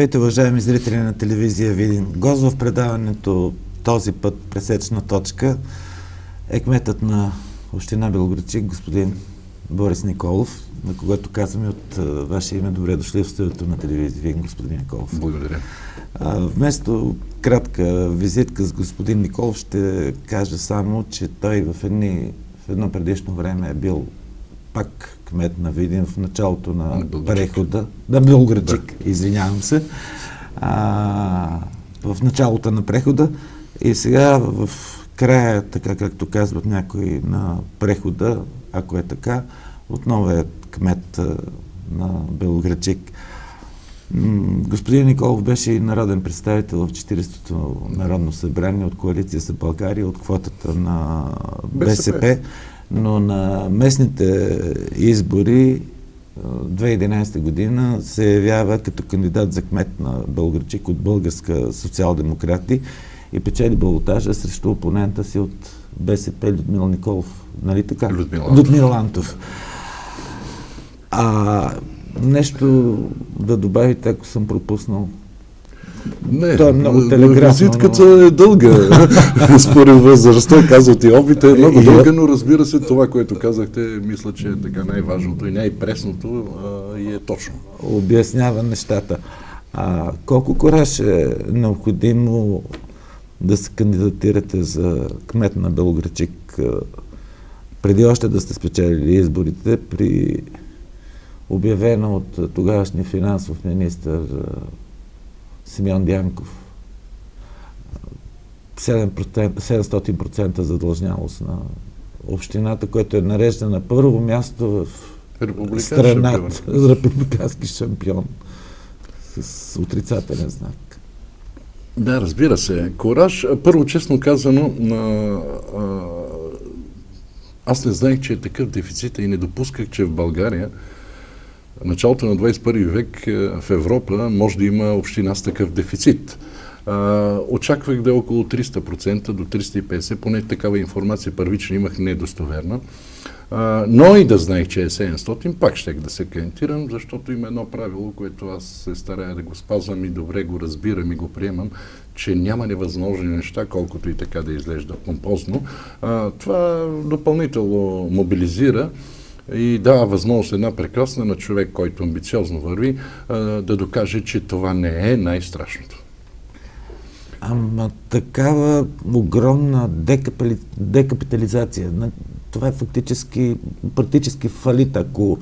Здравейте, уважаеми зрители на телевизия Видин. Гост в предаването този път пресечна точка е кметът на община Белоградчик, господин Борис Николов, на когото казваме от ваше име добре дошли в студиото на телевизия Видин, господин Николов. Благодаря. А, вместо кратка визитка с господин Николов ще кажа само, че той в, едни, в едно предишно време е бил пак кмет на Видин в началото на, на прехода. Да, Белградчик, да. извинявам се. А, в началото на прехода и сега в края, така както казват някои на прехода, ако е така, отново е кмет на Белградчик. Господин Николов беше и народен представител в 40-то Народно събрание от Коалиция за България, от квотата на БСП. БСП но на местните избори 2011 година се явява като кандидат за кмет на Българчик от българска социал-демократи и печели балотажа срещу опонента си от БСП Людмил Николов. Нали така? Людмил Антов. Людмил Антов. А нещо да добавите, ако съм пропуснал? Не, Това е много телеграфно. Визитката но... е дълга, според възрастта, казват и опит е много дълга, но разбира се, това, което казахте, мисля, че е така най-важното и най-пресното и е точно. Обяснява нещата. А колко кораж е необходимо да се кандидатирате за кмет на Белограчик преди още да сте спечелили изборите при обявена от тогавашния финансов министр Симеон Дянков. 700% задлъжнялост на общината, което е нарежда на първо място в страната. Републикански шампион. С отрицателен знак. Да, разбира се. Кораж, първо честно казано, а, а, аз не знаех, че е такъв дефицит и не допусках, че в България началото на 21 век е, в Европа може да има община с такъв дефицит. очаквах да е около 300% до 350%, поне такава информация първично имах недостоверна. но и да знаех, че е 700, пак ще да се кандидатирам, защото има едно правило, което аз се старая да го спазвам и добре го разбирам и го приемам, че няма невъзможни неща, колкото и така да изглежда помпозно. това допълнително мобилизира и дава възможност една прекрасна на човек, който амбициозно върви, да докаже, че това не е най-страшното. Ама такава огромна декапали... декапитализация, това е фактически, практически фалит. Ако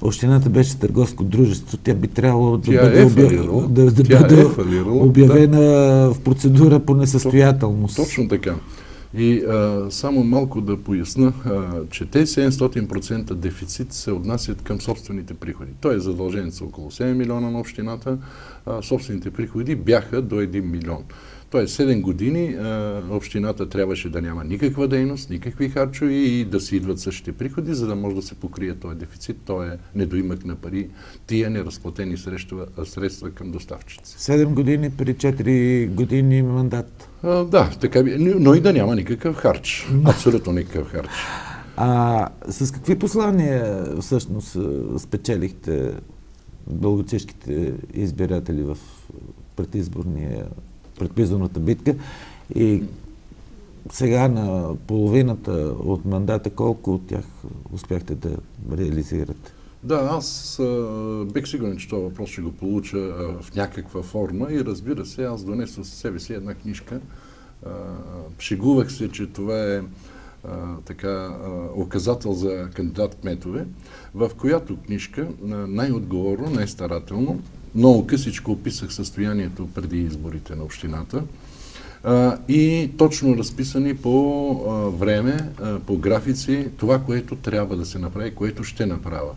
общината беше търговско дружество, тя би трябвало да тя бъде, е обя... да, да бъде е обявена да. в процедура по несъстоятелност. Точно така. И а, само малко да поясна, а, че те 700% дефицит се отнасят към собствените приходи. Той е задължен с около 7 милиона на общината, а собствените приходи бяха до 1 милион. Тоест 7 години а, общината трябваше да няма никаква дейност, никакви харчови и да си идват същите приходи, за да може да се покрие този дефицит. Той е недоимък на пари, тия неразплатени средства, средства към доставчици. 7 години при 4 години мандат. А, да, така би, но и да няма никакъв харч. Абсолютно никакъв харч. А с какви послания всъщност спечелихте българчешките избиратели в предизборния предпизаната битка и сега на половината от мандата, колко от тях успяхте да реализирате? Да, аз а, бих сигурен, че този въпрос ще го получа а, в някаква форма и разбира се, аз донесох със себе си една книжка. А, шегувах се, че това е а, така, а, указател за кандидат кметове, в която книжка най-отговорно, най-старателно много късичко описах състоянието преди изборите на общината и точно разписани по време, по графици, това, което трябва да се направи, което ще направя.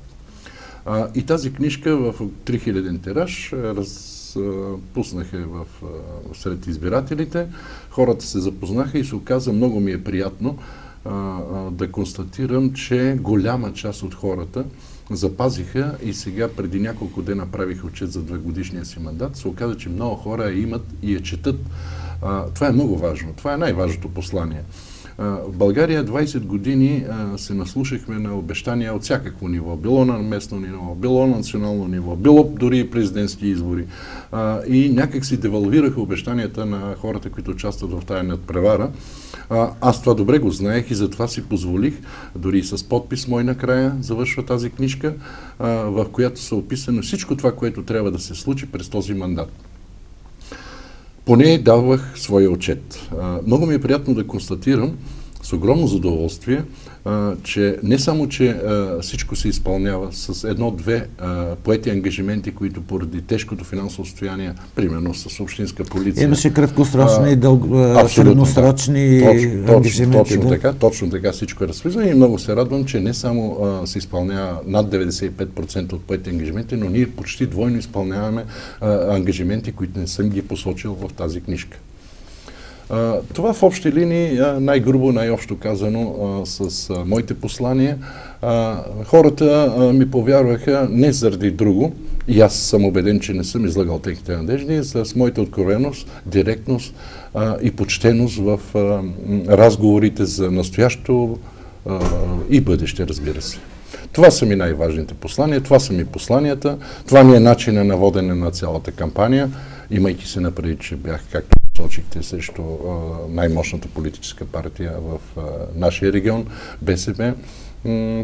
И тази книжка в 3000 тираж разпуснаха в, сред избирателите. Хората се запознаха и се оказа, много ми е приятно да констатирам, че голяма част от хората запазиха и сега преди няколко дена направих отчет за две годишния си мандат, се оказа, че много хора имат и я четат. А, това е много важно. Това е най-важното послание. В България 20 години се наслушахме на обещания от всякакво ниво. Било на местно ниво, било на национално ниво, било дори и президентски избори. И някак си девалвираха обещанията на хората, които участват в тая надпревара. Аз това добре го знаех и затова си позволих, дори и с подпис мой накрая завършва тази книжка, в която са описано всичко това, което трябва да се случи през този мандат. Поне давах своя отчет. Много ми е приятно да констатирам, с огромно задоволствие, а, че не само, че а, всичко се изпълнява с едно-две поети ангажименти, които поради тежкото финансово състояние, примерно с общинска полиция. Имаше краткосрочни и дълго, средносрочни точно, ангажименти. Точно, да? така, точно така всичко е разписано и много се радвам, че не само а, се изпълнява над 95% от поети ангажименти, но ние почти двойно изпълняваме а, ангажименти, които не съм ги посочил в тази книжка. Това в общи линии, най-грубо, най-общо казано, с моите послания. Хората ми повярваха не заради друго, и аз съм убеден, че не съм излагал техните надежди, с моята откровеност, директност и почтеност в разговорите за настоящо и бъдеще, разбира се. Това са ми най-важните послания, това са ми посланията, това ми е начина на водене на цялата кампания, имайки се напреди, че бях, както посочихте, срещу най-мощната политическа партия в нашия регион, БСП.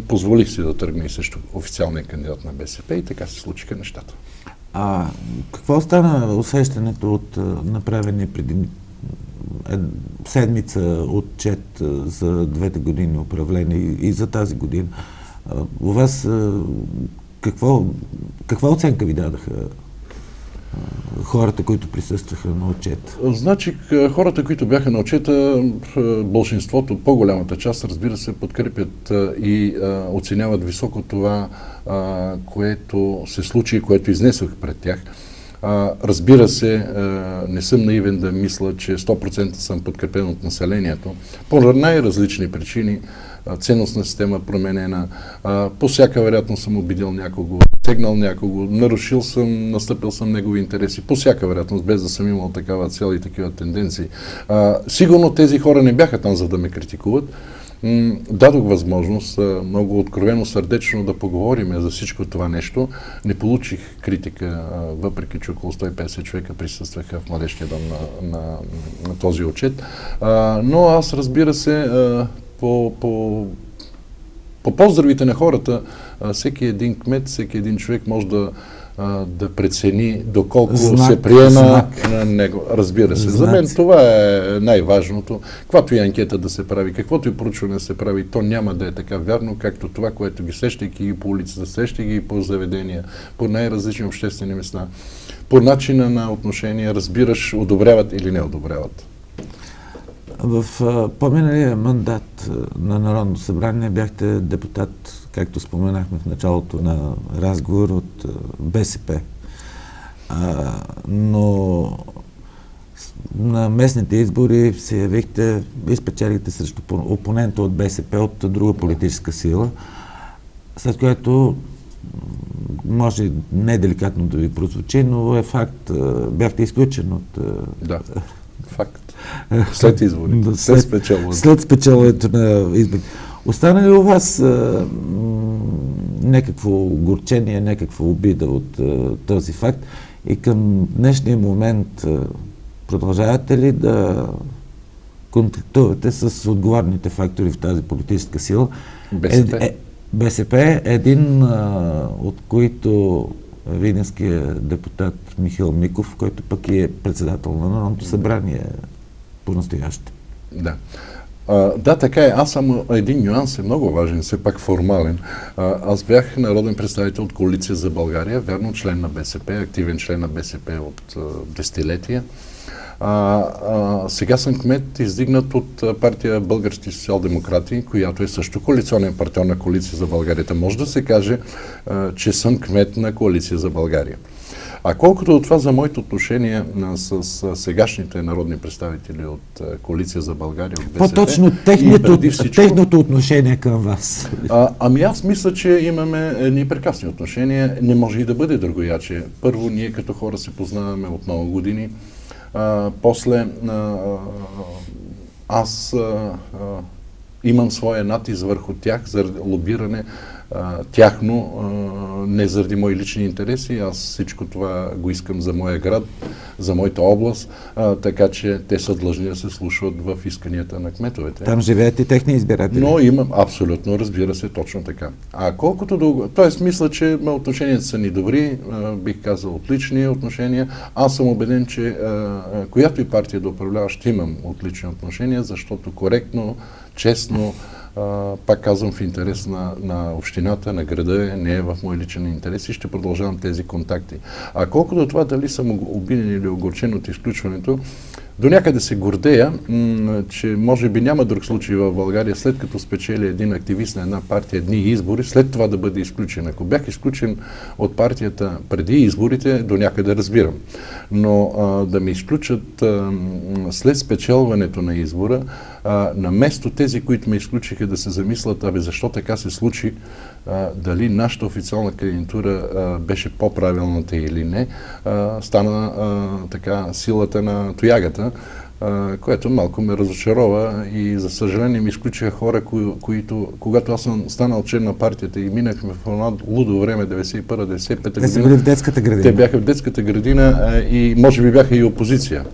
Позволих си да тръгна и също официалния кандидат на БСП и така се случиха нещата. А какво стана усещането от направения преди седмица отчет за двете години управление и за тази година? У вас какво, каква оценка ви дадаха хората, които присъстваха на отчета? Значи, хората, които бяха на отчета, большинството, по-голямата част, разбира се, подкрепят и а, оценяват високо това, което се случи и което изнесох пред тях. Разбира се, не съм наивен да мисля, че 100% съм подкрепен от населението. По най-различни причини ценностна система променена, по всяка вероятност съм обидил някого, сегнал някого, нарушил съм, настъпил съм негови интереси, по всяка вероятност, без да съм имал такава цел и такива тенденции. Сигурно тези хора не бяха там, за да ме критикуват, дадох възможност много откровено, сърдечно да поговорим за всичко това нещо. Не получих критика, въпреки че около 150 човека присъстваха в Младежния дом на, на, на този отчет. Но аз, разбира се, по, по, по поздравите на хората, всеки един кмет, всеки един човек може да, да прецени доколко знак, се приема знак. на него. Разбира се. Знак. За мен това е най-важното. Каквато и анкета да се прави, каквото и проучване да се прави, то няма да е така вярно, както това, което ги сещайки ги по улицата, сещайки ги по заведения, по най-различни обществени места, по начина на отношение, разбираш, одобряват или не одобряват. В по-миналия мандат на Народно събрание бяхте депутат, както споменахме в началото на разговор от БСП. А, но на местните избори се явихте и спечелихте срещу опонента от БСП от друга политическа сила, след което може не деликатно да ви прозвучи, но е факт. Бяхте изключен от да. Факт. След изборите. След. След спечелването на изборите. Остана ли у вас а, някакво горчение, някаква обида от а, този факт и към днешния момент а, продължавате ли да контактувате с отговорните фактори в тази политическа сила? БСП. Е, е, БСП е един а, от които виденския депутат Михаил Миков, който пък е председател на Народното събрание по-настояще. Да. А, да, така е. Аз само един нюанс е много важен, все пак формален. А, аз бях народен представител от Коалиция за България, верно член на БСП, активен член на БСП от а, десетилетия. А, а, сега съм кмет, издигнат от партия Български социал-демократи, която е също коалиционен партньор на Коалиция за България. може да се каже, а, че съм кмет на Коалиция за България. А колкото от това за моите отношения с, с сегашните народни представители от Коалиция за България, от БСП, По-точно техното, всичко, техното отношение към вас. А, ами аз мисля, че имаме едни прекрасни отношения. Не може и да бъде другояче. Първо, ние като хора се познаваме от много години. А, после а, аз а, имам своя натиск върху тях за лобиране а, тяхно, а, не заради мои лични интереси. Аз всичко това го искам за моя град, за моята област, а, така че те са длъжни да се слушат в исканията на кметовете. Там живеят и техни избиратели. Но имам, абсолютно, разбира се, точно така. А колкото до... Тоест, мисля, че отношенията са ни добри, а, бих казал отлични отношения. Аз съм убеден, че а, която и партия да управлява, ще имам отлични отношения, защото коректно, честно, пак казвам в интерес на, на общината, на града, не е в мой личен интерес и ще продължавам тези контакти. А колко до това дали съм обиден или огорчен от изключването, до някъде се гордея, че може би няма друг случай в България, след като спечели един активист на една партия едни избори, след това да бъде изключен. Ако бях изключен от партията преди изборите, до някъде разбирам. Но а, да ме изключат а, след спечелването на избора, а, на место тези, които ме изключиха да се замислят, абе защо така се случи, а, дали нашата официална кандидатура а, беше по-правилната или не, а, стана а, така силата на тоягата, а, което малко ме разочарова и за съжаление ми изключиха хора, кои, които, когато аз съм станал член на партията и минахме в едно лудо време, 91-95 година. Те са били в детската градина. Те бяха в детската градина а, и може би бяха и опозиция.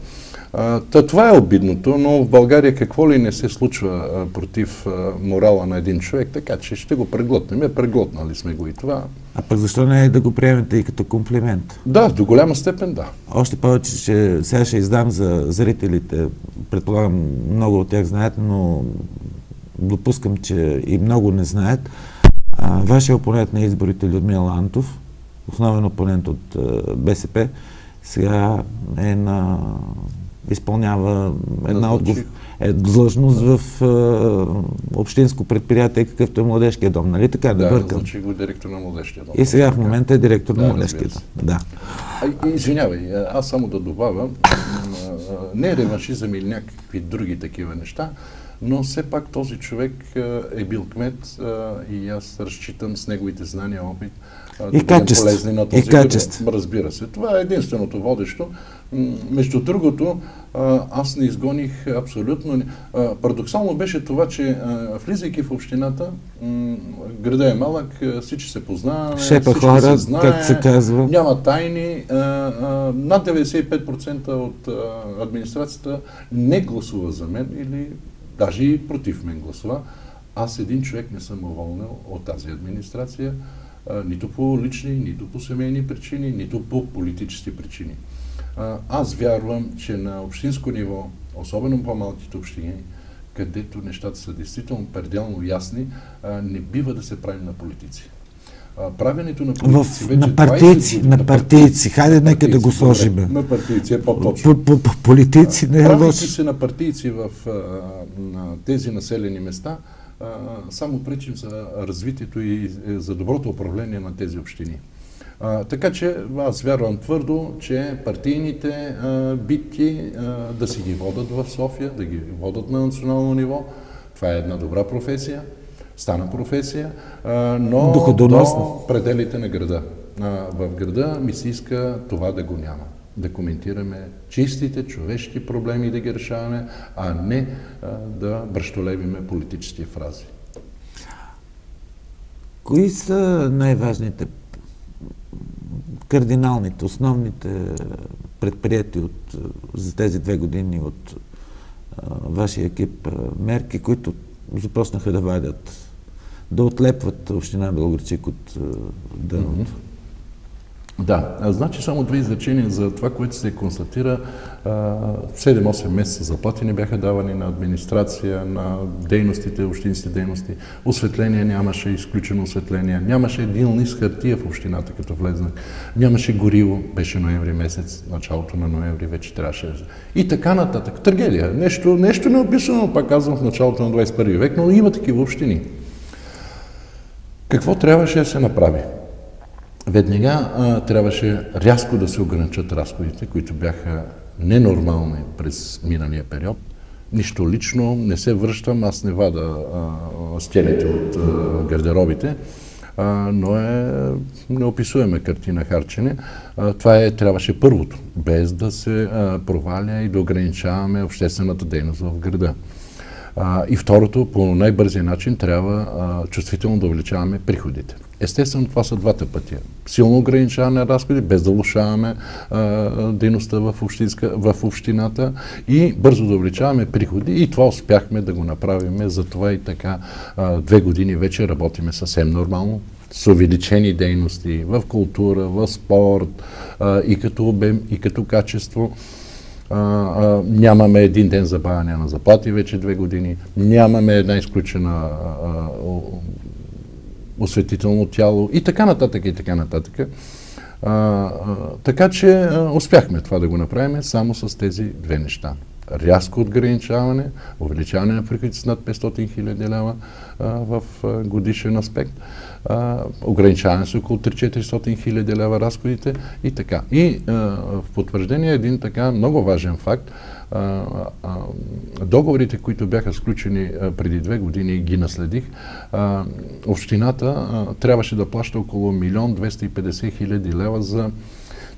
А, това е обидното, но в България какво ли не се случва а, против а, морала на един човек, така че ще го преглътнем. Преглътнали сме го и това. А пък защо не е да го приемете и като комплимент? Да, до голяма степен да. Още повече, че сега ще издам за зрителите, предполагам много от тях знаят, но допускам, че и много не знаят. А, вашия опонент на изборите Людмила Антов, основен опонент от БСП, сега е на изпълнява една отгов... е, длъжност в е, общинско предприятие, какъвто е Младежкия дом, нали така да, да бъркам? Да, го директор на Младежкия дом. И сега в момента е директор да, на Младежкия дом. Да. А, извинявай, аз само да добавя, не е реваншизъм или някакви други такива неща, но все пак този човек е бил кмет и аз разчитам с неговите знания, опит, и да качество. полезни на този и качество. Разбира се. Това е единственото водещо. Между другото, аз не изгоних абсолютно. Парадоксално беше това, че влизайки в общината, града е малък, всички се познаваме, Шепа всички хора, се знае, как се казва. няма тайни. Над 95% от администрацията не гласува за мен или даже и против мен гласува. Аз един човек не съм уволнил от тази администрация нито по лични, нито по семейни причини, нито по политически причини. Аз вярвам, че на общинско ниво, особено по-малките общини, където нещата са действително пределно ясни, не бива да се правим на политици. Правенето на политици в, вече на партийци, 20, на партийци, хайде нека да го сложим. На партийци е по-точно. По, по, по, политици не е Правейки се на партийци в на тези населени места, само пречим за развитието и за доброто управление на тези общини. А, така че аз вярвам твърдо, че партийните а, битки а, да си ги водат в София, да ги водат на национално ниво. Това е една добра професия, стана професия, а, но до пределите на града. А, в града ми се иска това да го няма да коментираме чистите човешки проблеми и да ги решаваме, а не а, да бръщолевиме политически фрази. Кои са най-важните, кардиналните, основните предприяти от, за тези две години от а, вашия екип мерки, които започнаха да вадят, да отлепват община Белоградчик от дъното? Mm-hmm. Да, значи само две изречения за това, което се констатира. 7-8 месеца заплати не бяха давани на администрация, на дейностите, общински дейности. Осветление нямаше, изключено осветление. Нямаше един лист хартия в общината, като влезнах. Нямаше гориво, беше ноември месец, началото на ноември вече трябваше. И така нататък. Трагедия. Нещо, нещо неописано, пак казвам, в началото на 21 век, но има такива общини. Какво трябваше да се направи? Веднага а, трябваше рязко да се ограничат разходите, които бяха ненормални през миналия период. Нищо лично, не се връщам, аз не вада стените от а, гардеробите, а, но е неописуема картина харчене. А, това е, трябваше първото, без да се а, проваля и да ограничаваме обществената дейност в града. А, и второто, по най-бързия начин трябва а, чувствително да увеличаваме приходите. Естествено, това са двата пътя. Силно ограничаване на разходи, без да влушаваме дейността в, общинска, в общината и бързо да увеличаваме приходи. И това успяхме да го направим. Затова и така а, две години вече работиме съвсем нормално с увеличени дейности в култура, в спорт а, и като обем, и като качество. А, а, нямаме един ден забавяне на заплати вече две години. Нямаме една изключена а, осветително тяло и така нататък и така нататък. А, а, така че а, успяхме това да го направим само с тези две неща. Рязко отграничаване, увеличаване на приходите с над 500 хиляди лева а, в годишен аспект, а, ограничаване с около 3-400 хиляди лева разходите и така. И а, в потвърждение един така много важен факт, а, а, договорите, които бяха сключени а, преди две години, ги наследих, общината трябваше да плаща около 1 250 хиляди лева за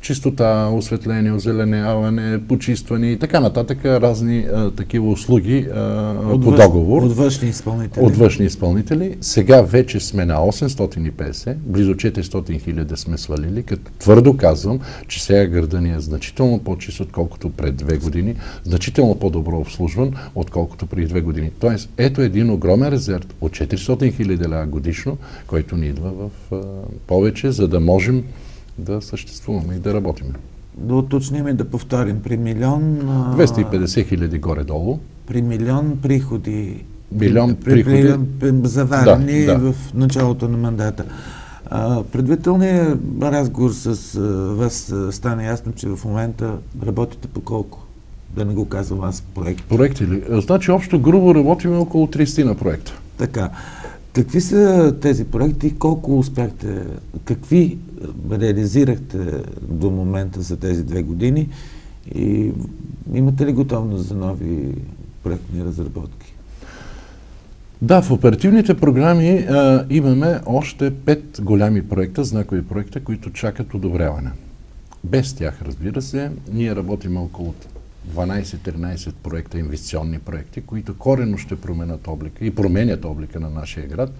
чистота, осветление, озеленяване, почистване и така нататък, разни а, такива услуги а, от по въж, договор. От външни изпълнители. От външни изпълнители. Сега вече сме на 850, близо 400 хиляди сме свалили, като твърдо казвам, че сега града ни е значително по-чист, отколкото пред две години, значително по-добро обслужван, отколкото преди две години. Тоест, ето един огромен резерв от 400 хиляди годишно, който ни идва в а, повече, за да можем да съществуваме и да работим. Да уточним и да повторим. При милион... 250 хиляди горе-долу. При милион приходи. Милион при, приходи. При, заварени да, да. в началото на мандата. предварителният разговор с а, вас стана ясно, че в момента работите по колко? Да не го казвам аз проект. Проекти ли? Значи общо грубо работим около 30 на проекта. Така. Какви са тези проекти колко успяхте, какви реализирахте до момента за тези две години и имате ли готовност за нови проектни разработки? Да, в оперативните програми а, имаме още пет голями проекта, знакови проекта, които чакат одобряване. Без тях, разбира се, ние работим около 12-13 проекта, инвестиционни проекти, които корено ще променят облика и променят облика на нашия град.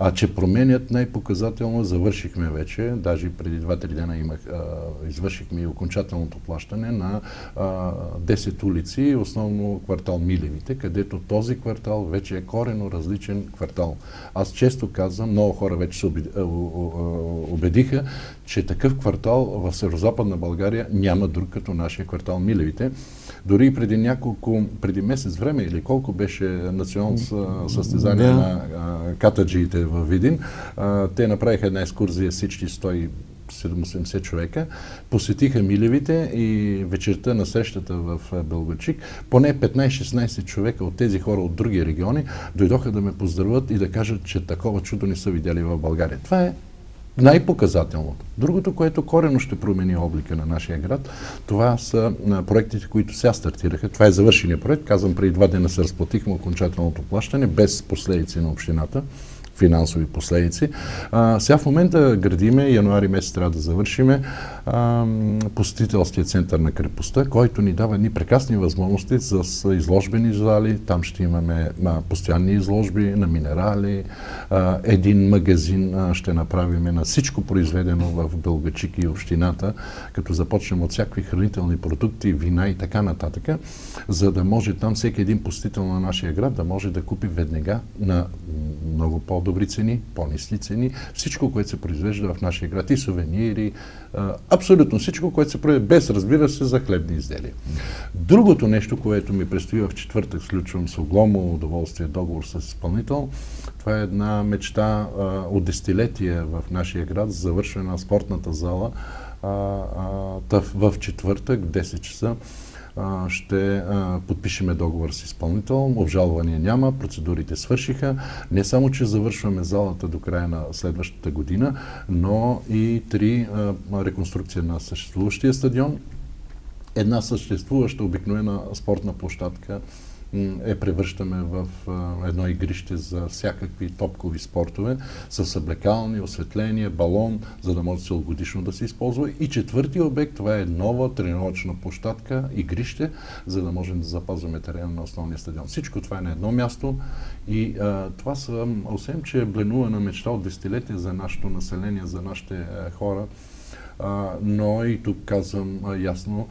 А че променят най-показателно, завършихме вече, даже преди 2-3 дена имах, а, извършихме и окончателното плащане на а, 10 улици, основно квартал Милевите, където този квартал вече е корено различен квартал. Аз често казвам, много хора вече се убедиха, че такъв квартал в Северо-Западна България няма друг като нашия квартал Милевите. Дори преди няколко, преди месец време или колко беше национално състезание да. на катаджиите в Видин, те направиха една екскурзия всички 170 човека, посетиха Милевите и вечерта на срещата в Белгачик, поне 15-16 човека от тези хора от други региони дойдоха да ме поздравят и да кажат, че такова чудо не са видяли в България. Това е най-показателното. Другото, което корено ще промени облика на нашия град, това са проектите, които сега стартираха. Това е завършения проект. Казвам, преди два дена се разплатихме окончателното плащане без последици на общината финансови последици. А, сега в момента градиме, януари месец трябва да завършиме посетителския център на крепостта, който ни дава ни прекрасни възможности за изложбени зали. Там ще имаме постоянни изложби на минерали, един магазин ще направим на всичко произведено в Бългачик и общината, като започнем от всякакви хранителни продукти, вина и така нататък, за да може там всеки един посетител на нашия град да може да купи веднага на много по-добри цени, по-низки цени, всичко, което се произвежда в нашия град, и сувенири, абсолютно всичко, което се произвежда, без разбира се за хлебни изделия. Другото нещо, което ми предстои в четвъртък, сключвам с огромно удоволствие договор с изпълнител, това е една мечта а, от десетилетия в нашия град за завършване на спортната зала а, а, в четвъртък, 10 часа ще подпишеме договор с изпълнител. Обжалвания няма, процедурите свършиха. Не само, че завършваме залата до края на следващата година, но и три реконструкция на съществуващия стадион, една съществуваща обикновена спортна площадка е превръщаме в едно игрище за всякакви топкови спортове, с съблекални, осветление, балон, за да може целогодишно да се използва. И четвъртия обект, това е нова тренировъчна площадка, игрище, за да можем да запазваме терена на основния стадион. Всичко това е на едно място и а, това са, освен че е бленувана мечта от десетилетия за нашето население, за нашите а, хора, но и тук казвам ясно,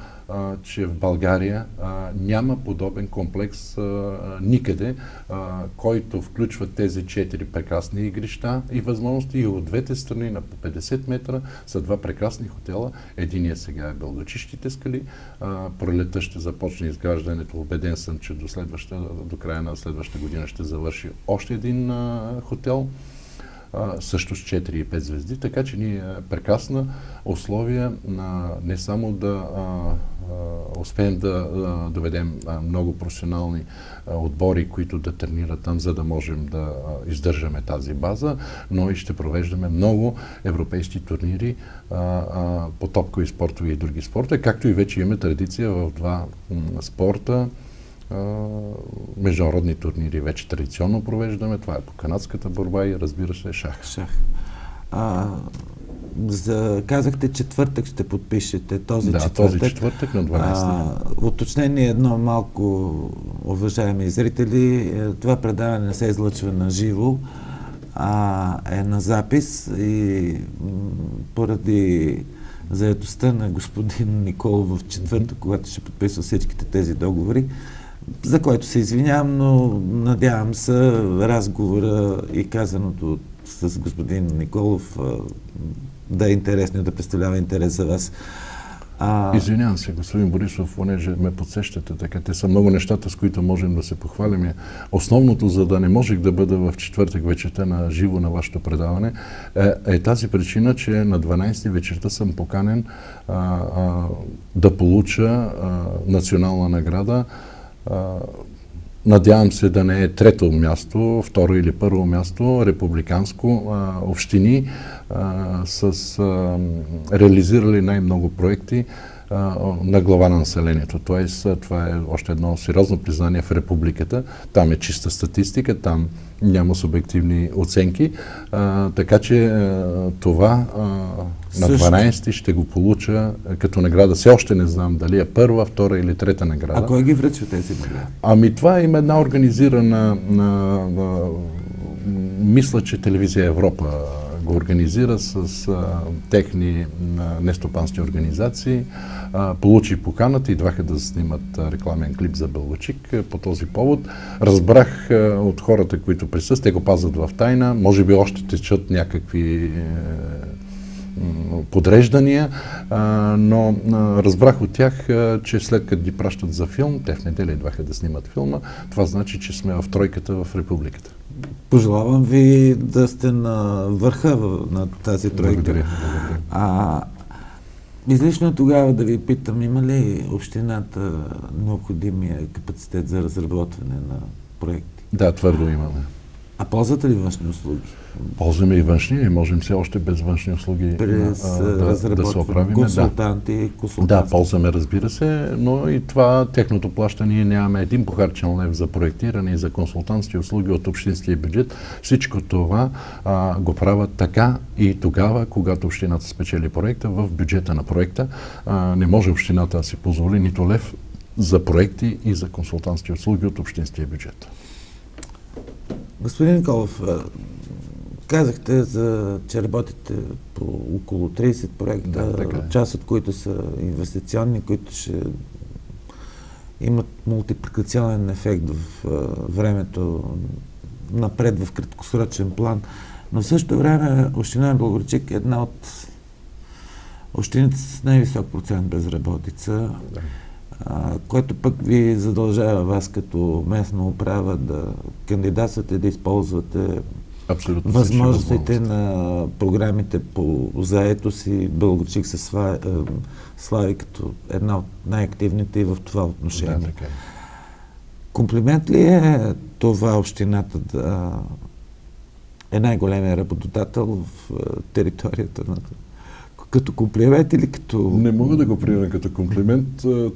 че в България няма подобен комплекс никъде, който включва тези четири прекрасни игрища и възможности и от двете страни на по 50 метра са два прекрасни хотела. Единия сега е Бългачищите скали. Пролета ще започне изграждането. Обеден съм, че до, до края на следващата година ще завърши още един хотел също с 4 и 5 звезди, така че ние прекрасна условия на не само да успеем да доведем много професионални отбори, които да тренират там, за да можем да издържаме тази база, но и ще провеждаме много европейски турнири по топкови спортове и други спорта, както и вече имаме традиция в два спорта, международни турнири вече традиционно провеждаме. Това е по канадската борба и разбира се шах. Шах. А, за, казахте четвъртък ще подпишете този да, четвъртък. този четвъртък на 12. А, уточнение едно малко, уважаеми зрители, е, това предаване не се излъчва на живо, а е на запис и поради заедостта на господин Никол в четвъртък, когато ще подписва всичките тези договори, за което се извинявам, но надявам се разговора и казаното с господин Николов да е интересно, да представлява интерес за вас. А... Извинявам се, господин Борисов, понеже ме подсещате, така те са много нещата, с които можем да се похвалим. Основното, за да не можех да бъда в четвъртък вечерта на живо на вашето предаване, е, е тази причина, че на 12 вечерта съм поканен а, а, да получа а, национална награда Надявам се да не е трето място, второ или първо място, републиканско, а, общини а, с а, реализирали най-много проекти на глава на населението. Тоест, това е още едно сериозно признание в републиката. Там е чиста статистика, там няма субективни оценки. А, така че а, това а, на 12 ще го получа като награда. Все още не знам дали е първа, втора или трета награда. А кой ги връчва тези награди? Ами това има една организирана, на, на, мисля, че телевизия Европа го организира с а, техни нестопански организации. А, получи поканата, идваха да снимат рекламен клип за Бълвачик а, по този повод. Разбрах от хората, които присъстват, те го пазват в тайна, може би още течат някакви подреждания, а, но разбрах от тях, че след като ги пращат за филм, те в неделя идваха да снимат филма, това значи, че сме в тройката в републиката. Пожелавам ви да сте на върха на тази тройка. Благодаря. благодаря. А, излишно тогава да ви питам, има ли общината необходимия капацитет за разработване на проекти? Да, твърдо имаме. А ползвате ли външни услуги? Ползваме и външни, не можем все още без външни услуги През, а, да, да се оправим. Консултанти, консултанти. Да, ползваме, разбира се, но и това, техното плащане, нямаме един похарчен лев за проектиране и за консултантски услуги от общинския бюджет. Всичко това а, го правят така и тогава, когато общината спечели проекта, в бюджета на проекта. А, не може общината да си позволи нито лев за проекти и за консултантски услуги от общинския бюджет. Господин Николов, казахте, за, че работите по около 30 проекта, да, е. част от които са инвестиционни, които ще имат мултипликационен ефект в времето напред в краткосрочен план. Но в същото време Община Българчик е една от общините с най-висок процент безработица. Да което пък ви задължава вас като местна управа да кандидатствате, да използвате Абсолютно възможностите на програмите по заето си. Бългочик се слави, слави като една от най-активните и в това отношение. Да, така. Е. Комплимент ли е това общината да е най-големия работодател в територията на Като комплимент или като... Не мога да го приема като комплимент.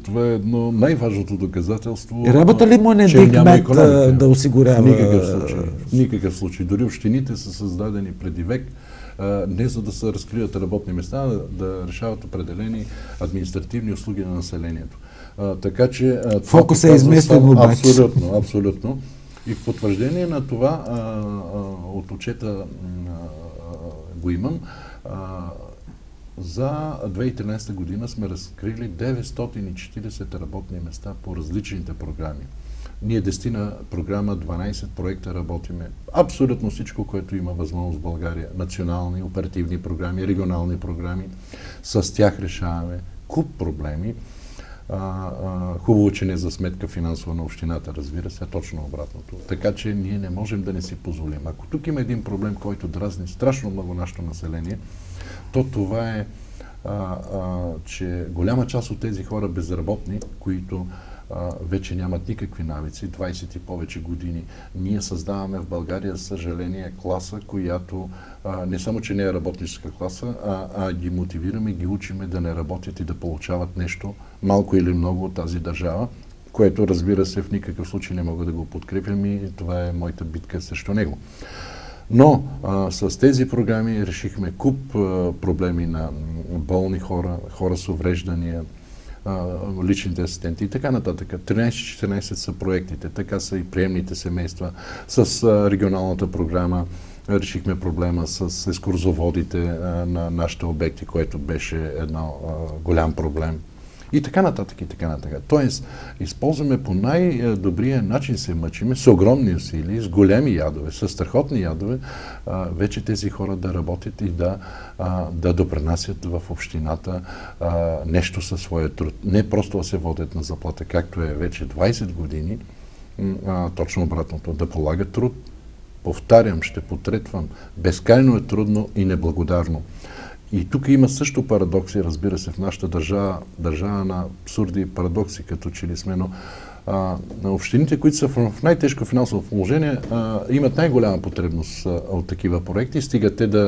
Това е едно най-важното доказателство. Работа ли му не дикмет да осигурява? В никакъв случай. В никакъв случай. Дори общините са създадени преди век не за да се разкриват работни места, а да решават определени административни услуги на населението. А, така че... Фокус е изместен обаче. Абсолютно, абсолютно. И в потвърждение на това а, а, от отчета го имам. За 2013 година сме разкрили 940 работни места по различните програми. Ние дестина програма, 12 проекта работиме. Абсолютно всичко, което има възможност в България. Национални, оперативни програми, регионални програми. С тях решаваме куп проблеми. А, а, хубаво, че не за сметка финансова на общината, разбира се, точно обратното. Така че ние не можем да не си позволим. Ако тук има един проблем, който дразни страшно много нашето население, то това е, а, а, че голяма част от тези хора безработни, които вече нямат никакви навици, 20 и повече години. Ние създаваме в България, съжаление, класа, която а, не само, че не е работническа класа, а, а ги мотивираме, ги учиме да не работят и да получават нещо, малко или много от тази държава, което разбира се в никакъв случай не мога да го подкрепям и това е моята битка срещу него. Но а, с тези програми решихме куп а, проблеми на болни хора, хора с увреждания, личните асистенти и така нататък. 13-14 са проектите, така са и приемните семейства с регионалната програма. Решихме проблема с ескурзоводите на нашите обекти, което беше едно голям проблем. И така нататък, и така нататък. Тоест, използваме по най-добрия начин се мъчиме, с огромни усилия, с големи ядове, с страхотни ядове, а, вече тези хора да работят и да, а, да допренасят в общината а, нещо със своя труд. Не просто да се водят на заплата, както е вече 20 години, а, точно обратното, да полагат труд. Повтарям, ще потретвам, безкрайно е трудно и неблагодарно. И тук има също парадокси, разбира се, в нашата държава, държава на абсурди парадокси, като че ли сме, но а, на общините, които са в най-тежко финансово положение, а, имат най-голяма потребност а, от такива проекти, стига те да,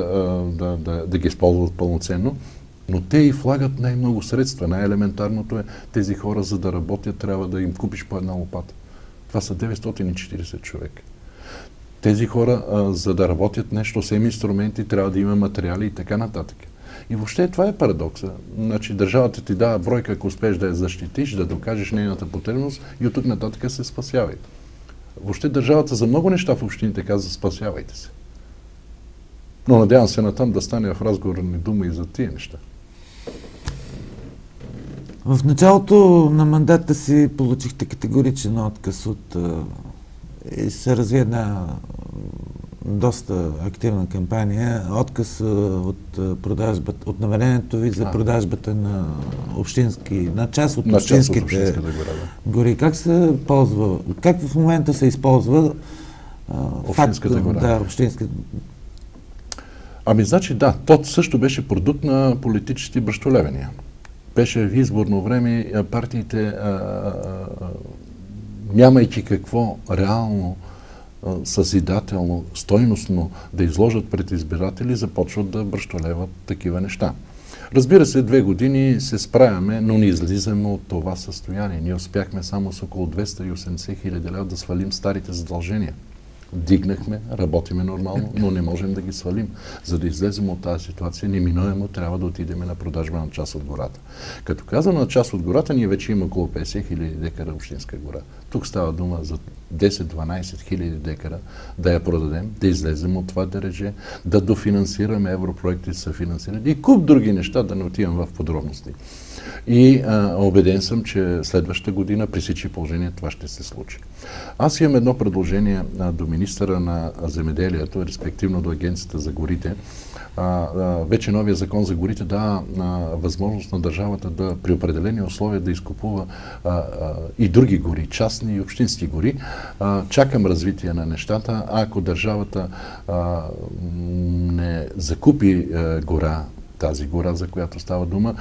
да, да, да ги използват пълноценно. Но те и влагат най-много средства. Най-елементарното е тези хора, за да работят, трябва да им купиш по една лопата. Това са 940 човека. Тези хора, а, за да работят нещо, с инструменти, трябва да има материали и така нататък. И въобще това е парадокса. Значи държавата ти дава бройка, ако успееш да я защитиш, да докажеш нейната потребност и от тук нататък се спасявай. Въобще държавата за много неща в общините казва спасявайте се. Но надявам се натам да стане в разговор ни дума и за тия неща. В началото на мандата си получихте категоричен отказ от и се разви една доста активна кампания, отказ от продажбата, от намерението ви за продажбата на общински, на част от на общинските част от гора, да. гори. Как се ползва, как в момента се използва общинската факт, гора? Да, общинска. Ами, значи да, то също беше продукт на политически бръщолевения. Беше в изборно време, партиите, а, а, а, нямайки какво реално съзидателно, стойностно да изложат пред избиратели, започват да бръщолеват такива неща. Разбира се, две години се справяме, но не излизаме от това състояние. Ние успяхме само с около 280 хиляди лева да свалим старите задължения. Дигнахме, работиме нормално, но не можем да ги свалим. За да излезем от тази ситуация, неминуемо трябва да отидем на продажба на част от гората. Като казвам на част от гората, ние вече има около 50 хиляди декара общинска гора. Тук става дума за 10-12 хиляди декара да я продадем, да излезем от това дереже, да дофинансираме европроекти, съфинансиране и куп други неща, да не отивам в подробности. И а, убеден съм, че следващата година при всички положения това ще се случи. Аз имам едно предложение а, до министъра на земеделието, респективно до Агенцията за горите. А, а, вече новия закон за горите дава възможност на държавата да при определени условия да изкупува а, и други гори, частни и общински гори. Чакам развитие на нещата. Ако държавата не закупи гора тази гора, за която става дума,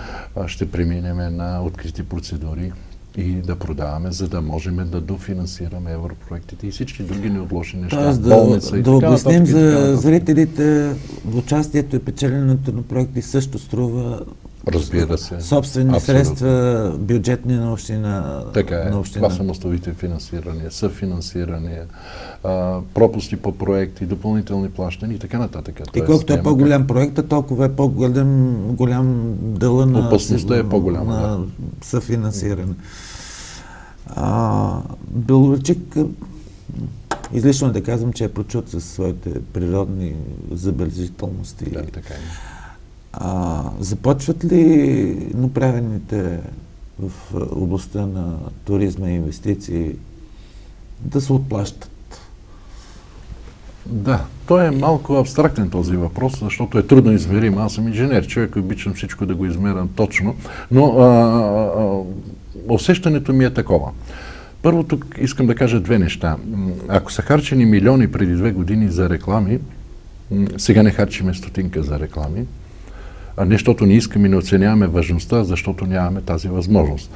ще преминем на открити процедури и да продаваме, за да можем да дофинансираме европроектите и всички други неотложни неща. Тоест да, болница да обясним за зрителите, участието и печеленето на проекти също струва Разбира се. Собствени Абсолютно. средства, бюджетни на община. Така е. На община. Това са мостовите финансирания, съфинансирания, а, пропусти по проекти, допълнителни плащания и така нататък. И колкото е по-голям проект, толкова е по-голям голям дъла на, Опасността е по-голяма, на да. съфинансиране. А, Белоречик, излишно е да казвам, че е прочут със своите природни забележителности. Да, така е. А, започват ли направените в областта на туризма и инвестиции да се отплащат? Да, той е малко абстрактен този въпрос, защото е трудно измерим. Аз съм инженер, човек обичам всичко да го измерям точно, но а, а, усещането ми е такова. Първо тук искам да кажа две неща. Ако са харчени милиони преди две години за реклами, сега не харчиме стотинка за реклами, а не защото не искаме и не оценяваме важността, защото нямаме тази възможност.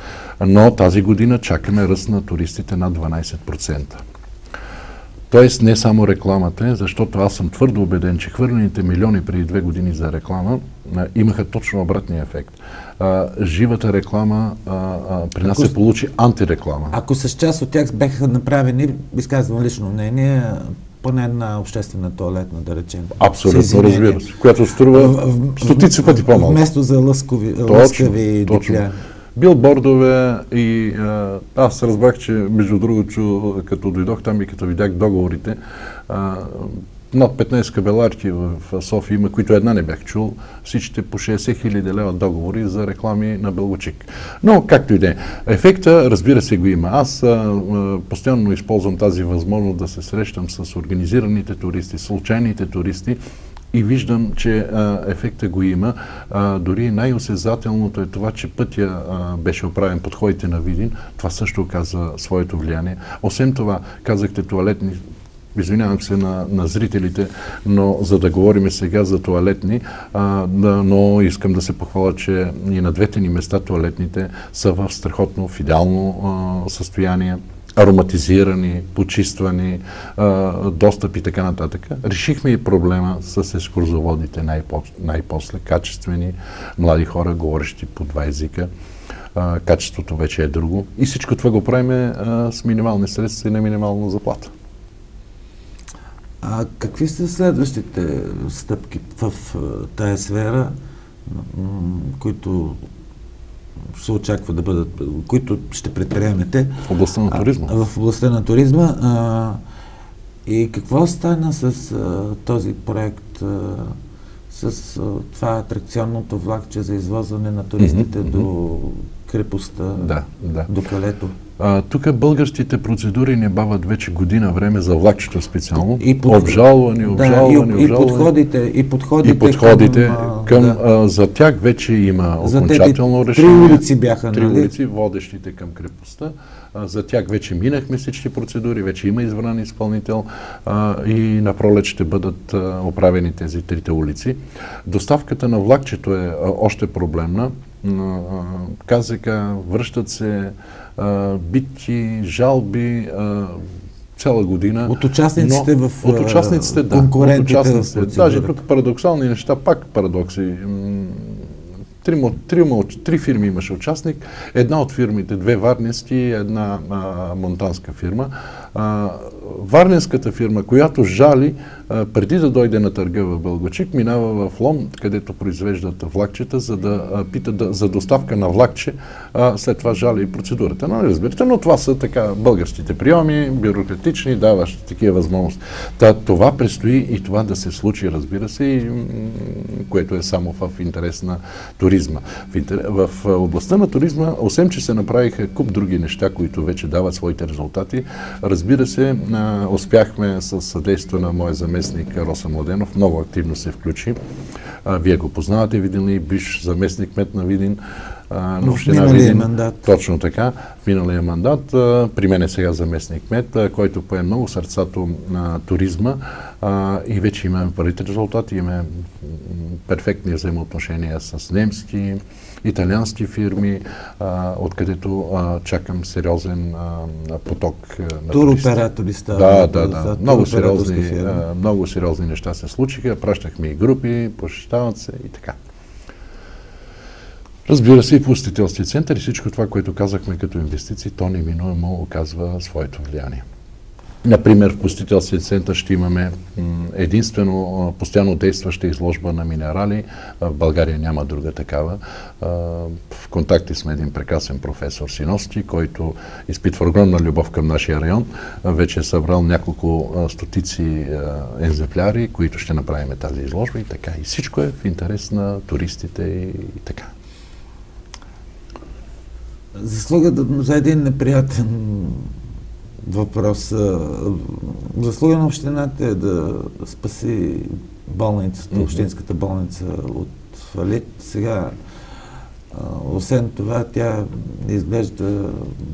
Но тази година чакаме ръст на туристите над 12%. Тоест не само рекламата, е, защото аз съм твърдо убеден, че хвърлените милиони преди две години за реклама а, имаха точно обратния ефект. А, живата реклама а, при нас ако, се получи антиреклама. Ако с част от тях бяха направени, изказвам лично мнение, поне една обществена туалетна, да речем. Абсолютно, разбира се. Която струва стотици пъти по-малко. Вместо за лъскови, точно, лъскави точно. Билбордове и а, аз разбрах, че между другото, като дойдох там и като видях договорите, а, над 15 кабеларки в София има, които една не бях чул, всичките по 60 хиляди лева договори за реклами на Белгочик. Но, както и да е. Ефекта, разбира се, го има. Аз а, постоянно използвам тази възможност да се срещам с организираните туристи, случайните туристи, и виждам, че а, ефекта го има. А, дори най-осезателното е това, че пътя а, беше оправен подходите на Видин. Това също оказа своето влияние. Освен това, казахте туалетни Извинявам се на, на зрителите, но за да говорим сега за туалетни, а, да, но искам да се похваля, че и на двете ни места туалетните са в страхотно, в идеално а, състояние ароматизирани, почиствани, достъп и така нататък. Решихме и проблема с екскурзоводите най-после, качествени, млади хора, говорещи по два езика. Качеството вече е друго. И всичко това го правим с минимални средства и на минимална заплата. А какви са следващите стъпки в тая сфера, които се очаква да бъдат, които ще предприемете? В областта на туризма. А, в областта на туризма. А, и какво стана с а, този проект, а, с а, това атракционното влакче за извозване на туристите mm-hmm. до крепостта, да, да. до калето? Тук българските процедури не бават вече година време за влакчето специално. И под... Обжалвани, обжалвани, да, и, и подходите, и подходите, и подходите към, към да. а, за тях вече има за окончателно те, решение. Три улици бяха, Три нали? улици, водещите към крепостта. А, за тях вече минахме всички процедури, вече има избран изпълнител а, и на пролет ще бъдат а, оправени тези трите улици. Доставката на влакчето е а, още проблемна. КЗК връщат се битки, жалби, цяла година. От участниците но, в От участниците, да. От участниците. Даже тук парадоксални неща, пак парадокси. Три, три, три фирми имаше участник. Една от фирмите, две варненски, една а, монтанска фирма. А, варненската фирма, която жали, преди да дойде на търга в Бългочик, минава в Лом, където произвеждат влакчета, за да а, пита за доставка на влакче, а, след това жали и процедурата. Но не разбирате, но това са така българските приеми, бюрократични, даващи такива възможности. Та, това предстои и това да се случи, разбира се, и, което е само в интерес на туризма. В, интерес, в областта на туризма, освен че се направиха куп други неща, които вече дават своите резултати, Разбира се, успяхме с съдействие на моя заместник Роса Младенов, много активно се включи. Вие го познавате, Видин ли, биш заместник мет на Видин, на община Видин. мандат. Точно така, миналия мандат. При мен е сега заместник мет, който пое много сърцато на туризма и вече имаме първите резултати, имаме перфектни взаимоотношения с немски, италиански фирми, откъдето чакам сериозен поток на Туроператори става. Да, да, да. Много сериозни, много сериозни неща се случиха. Пращахме и групи, посещават се и така. Разбира се, и посетителски център и всичко това, което казахме като инвестиции, то неминуемо оказва своето влияние. Например, в посетителския център ще имаме единствено постоянно действаща изложба на минерали. В България няма друга такава. В контакти сме един прекрасен професор Синовски, който изпитва огромна любов към нашия район. Вече е събрал няколко стотици екземпляри, които ще направим тази изложба и така. И всичко е в интерес на туристите и така. Заслугата за един неприятен въпрос. Заслуга на общината е да спаси болницата, mm-hmm. общинската болница от фалит. Сега, освен това, тя изглежда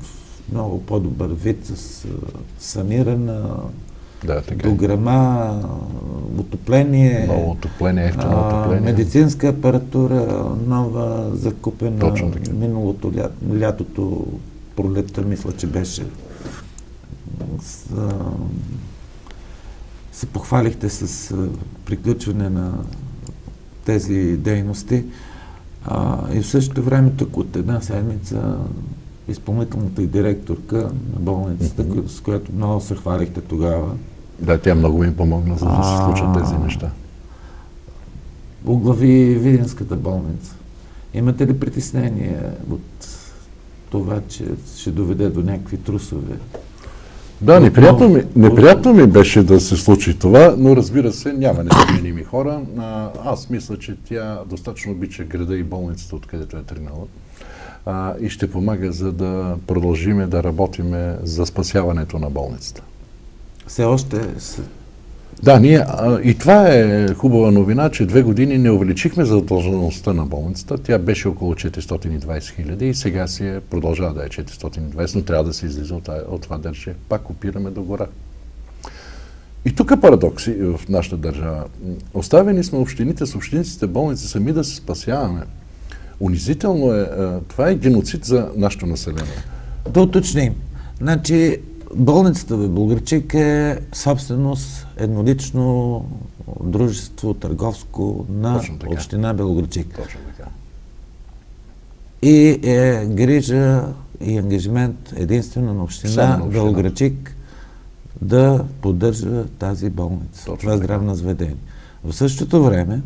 в много по-добър вид, с санирана, да, така. Е. дограма, отопление, Ново отопление, отопление. медицинска апаратура, нова, закупена миналото ля, лятото, пролетта, мисля, че беше. Се похвалихте с приключване на тези дейности. А, и в същото време тук от една седмица изпълнителната и директорка на болницата, mm-hmm. с която много се хвалихте тогава, да, тя много ми помогна, за да се случат тези неща. Оглави Видинската болница. Имате ли притеснение от това, че ще доведе до някакви трусове? Да, неприятно ми, неприятно ми беше да се случи това, но разбира се, няма незаменими хора. Аз мисля, че тя достатъчно обича града и болницата, откъдето е тръгнала. А, и ще помага за да продължиме да работиме за спасяването на болницата все още. Да, ние, а, и това е хубава новина, че две години не увеличихме задължеността на болницата. Тя беше около 420 хиляди и сега си е, продължава да е 420, но трябва да се излиза от, от това държа. Пак опираме до гора. И тук е парадокси в нашата държава. Оставени сме общините с общинските болници сами да се спасяваме. Унизително е. Това е геноцид за нашето население. Да уточним. Значи, Болницата в Българчик е собственост еднолично дружество търговско на община Белоградчик. Точно така. И е грижа и ангажимент единствено на община. Белоградчик да поддържа тази болница. Точно това здравно заведение. В същото време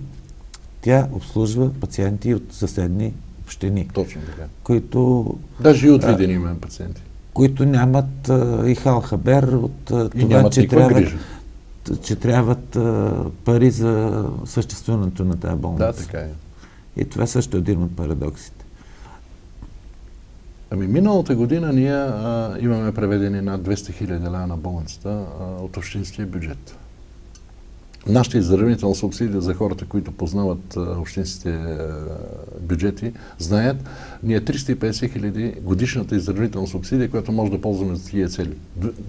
тя обслужва пациенти от съседни общини. Точно така. Които... Даже и от Видени имаме пациенти които нямат а, и халхабер от а, това, че трябва, че трябват а, пари за съществуването на тази болница. Да, така е. И това също е един от парадоксите. Ами миналата година ние а, имаме преведени над 200 хиляди лева на болницата а, от общинския бюджет. Нашата изравнителна субсидия за хората, които познават общинските бюджети, знаят, ние 350 хиляди годишната изравнителна субсидия, която може да ползваме за тия цели.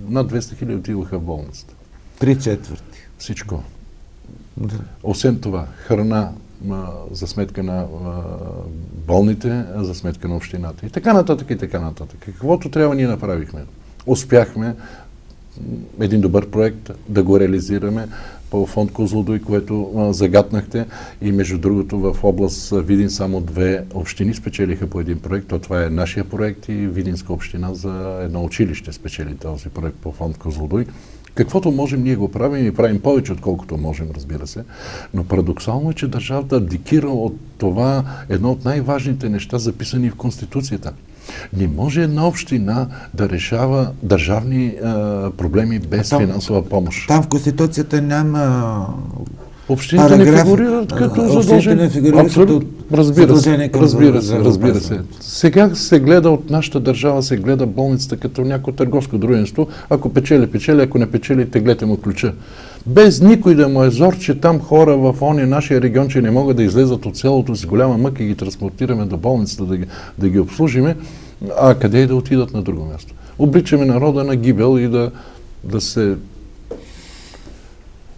Над 200 хиляди отиваха в болницата. Три четвърти. Всичко. Да. Освен това, храна а, за сметка на а, болните, а за сметка на общината. И така нататък, и така нататък. Каквото трябва ние направихме. Успяхме един добър проект да го реализираме по фонд Козлодой, което а, загатнахте. И между другото в област Видин само две общини спечелиха по един проект. То това е нашия проект и Видинска община за едно училище спечели този проект по фонд Козлодой. Каквото можем, ние го правим и правим повече, отколкото можем, разбира се. Но парадоксално е, че държавата абдикира от това едно от най-важните неща, записани в Конституцията – не може една община да решава държавни а, проблеми без там, финансова помощ. Там в Конституцията няма Общините параграф, не фигурират като задължение. Абсолютно. Разбира се, разбира се, разбира се. Сега се гледа от нашата държава, се гледа болницата като някакво търговско дружество. Ако печели, печели, ако не печели, теглете му ключа. Без никой да му е зор, че там хора в ония нашия регион, че не могат да излезат от селото с голяма мъка и ги транспортираме до болницата да ги, да ги обслужиме, а къде и да отидат на друго място. Обличаме народа на гибел и да, да се...